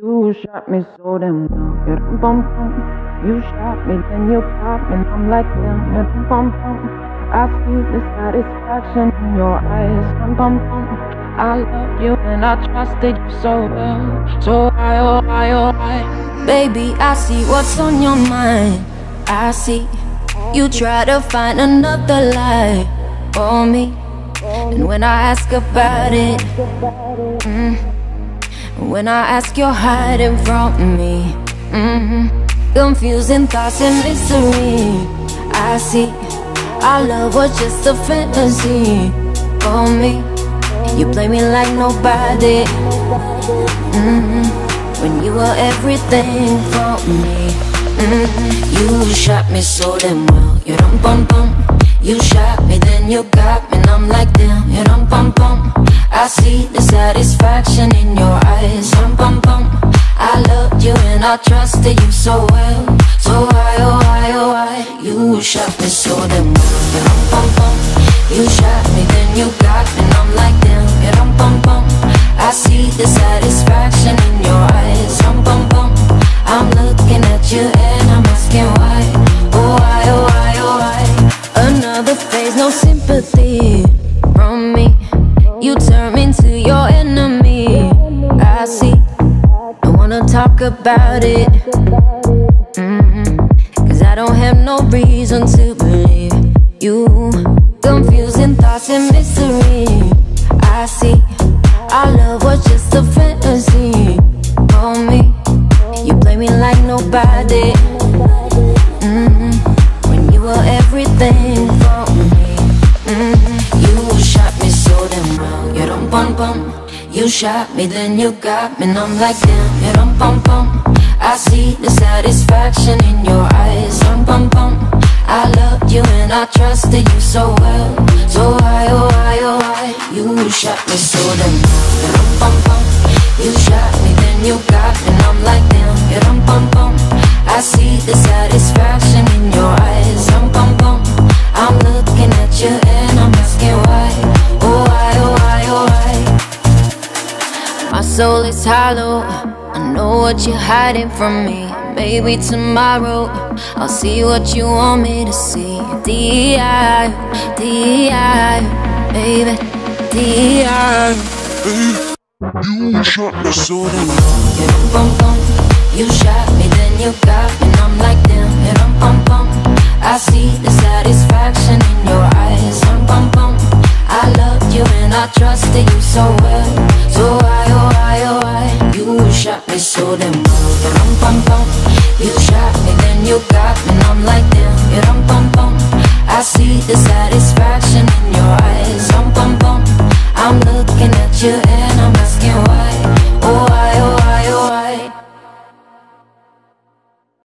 You shot me so damn well. Bum bum. You shot me, then you popped me, and I'm like damn. Bum bum. I see the satisfaction in your eyes. Bum bum bum. I love you and I trusted you so well. So I, oh I, oh I. Baby, I see what's on your mind. I see you try to find another lie for me. And when I ask about it, mm, when I ask, you're hiding from me. Mm, confusing thoughts and mystery. I see our love was just a fantasy for me. You play me like nobody. Mm, when you were everything for me. Mm, you shot me so damn well. You don't bum bum. You shot me, then you got me, and I'm like damn. You don't bum bum. I see the satisfaction in your I trusted you so well. So why, oh why, oh why? You shot me so damn well. You shot me, then you got me, and I'm like damn. Talk about it. Cause I don't have no reason to believe you. Confusing thoughts and mystery. I see. Our love was just a fantasy for me. You play me like nobody. Mm-hmm. When you were everything for me. Mm-hmm. You shot me so damn well. You don't bum bum. You shot me, then you got me, and I'm like damn. You don't bum bum. I see the satisfaction in your eyes. Bum bum bum. I loved you and I trusted you so well. So My soul is hollow. I know what you're hiding from me. Maybe tomorrow I'll see what you want me to see. D.I. D.I. Baby, D.I. You shot me so damn You don't bum bum. You shot me, then you got me, and I'm like damn. Don't bum bum. I see the satisfaction in your eyes. Bum bum bum. I loved you and I trusted you. So shot me so damn well. You don't bum bum. You shot me, then you got me, and I'm like damn. You don't bum bum. I see the satisfaction in